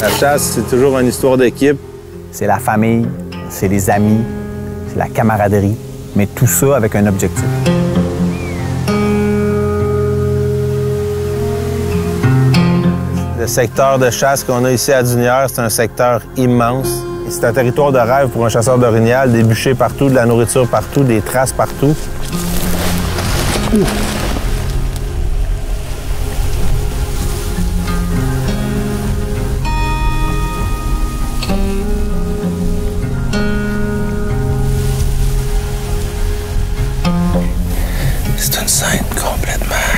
La chasse, c'est toujours une histoire d'équipe. C'est la famille, c'est les amis, c'est la camaraderie, mais tout ça avec un objectif. Le secteur de chasse qu'on a ici à Dunière, c'est un secteur immense. C'est un territoire de rêve pour un chasseur d'orignal, des bûchers partout, de la nourriture partout, des traces partout. Ouh. ist uns sein komplett mal.